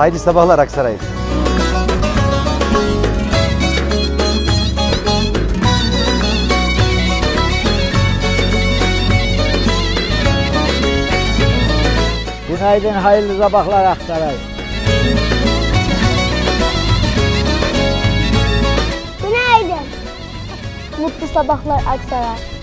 Haydi sabahlar Aksaray. Günaydın, hayırlı sabahlar Aksaray. Günaydın. Mutlu sabahlar Aksaray.